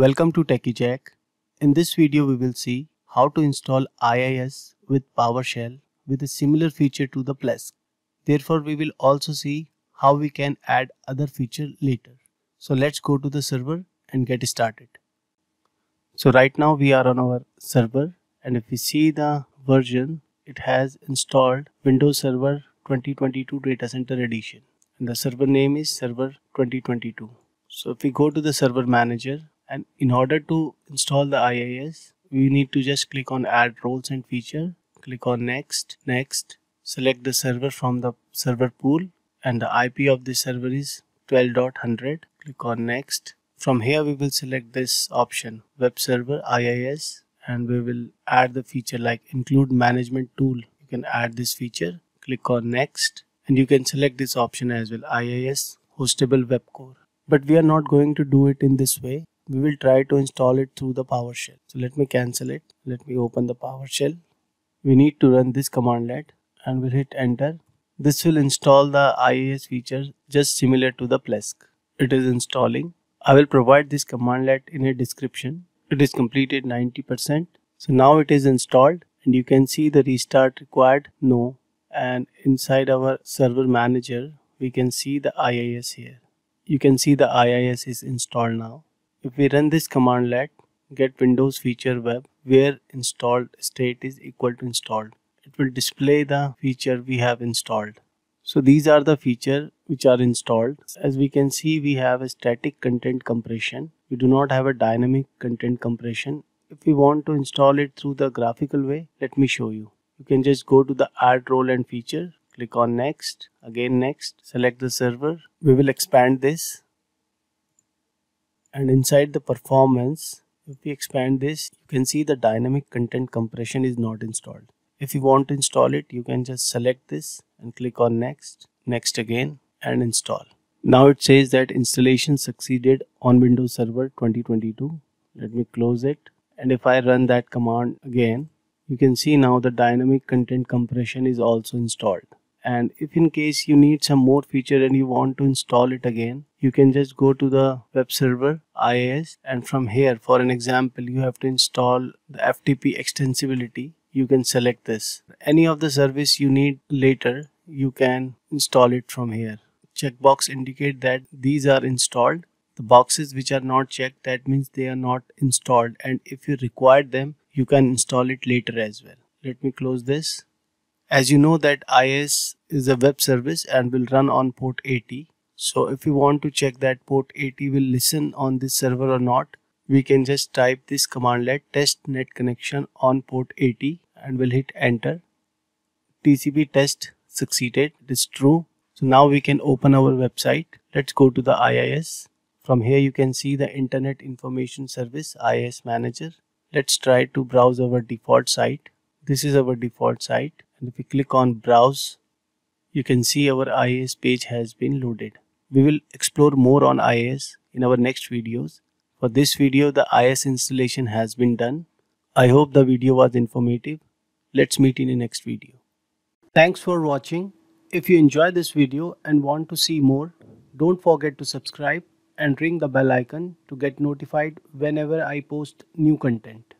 Welcome to Techi Jack. In this video we will see how to install IIS with PowerShell with a similar feature to the Plesk. Therefore we will also see how we can add other feature later. So let's go to the server and get started. So right now we are on our server and if we see the version it has installed Windows Server 2022 Data Center Edition and the server name is Server 2022. So if we go to the server manager and in order to install the IIS we need to just click on add roles and feature click on next next select the server from the server pool and the IP of the server is 12.100 click on next. From here we will select this option web server IIS and we will add the feature like include management tool. You can add this feature. Click on next and you can select this option as well IIS hostable web core. But we are not going to do it in this way we will try to install it through the PowerShell. So let me cancel it. Let me open the PowerShell. We need to run this commandlet and we'll hit enter. This will install the IIS feature just similar to the Plesk. It is installing. I will provide this commandlet in a description. It is completed 90%. So now it is installed and you can see the restart required no and inside our server manager we can see the IIS here. You can see the IIS is installed now. If we run this commandlet get windows feature web where installed state is equal to installed. It will display the feature we have installed. So these are the feature which are installed. As we can see we have a static content compression. We do not have a dynamic content compression. If we want to install it through the graphical way let me show you. You can just go to the add role and feature click on next again next select the server. We will expand this and inside the performance if we expand this you can see the dynamic content compression is not installed. If you want to install it you can just select this and click on next next again and install. Now it says that installation succeeded on windows server 2022 let me close it. And if i run that command again you can see now the dynamic content compression is also installed and if in case you need some more feature and you want to install it again you can just go to the web server IIS and from here for an example you have to install the FTP extensibility. You can select this. Any of the service you need later you can install it from here. Checkbox indicate that these are installed. The boxes which are not checked that means they are not installed. And if you require them you can install it later as well. Let me close this as you know that is a web service and will run on port 80 so if you want to check that port 80 will listen on this server or not we can just type this commandlet test net connection on port 80 and we'll hit enter. TCP test succeeded. It is true. So now we can open our website. Let's go to the IIS from here you can see the internet information service IIS manager. Let's try to browse our default site. This is our default site and if we click on browse you can see our IIS page has been loaded. We will explore more on IIS in our next videos. For this video the IIS installation has been done. I hope the video was informative. Let's meet in the next video. Thanks for watching. If you enjoy this video and want to see more, don't forget to subscribe and ring the bell icon to get notified whenever I post new content.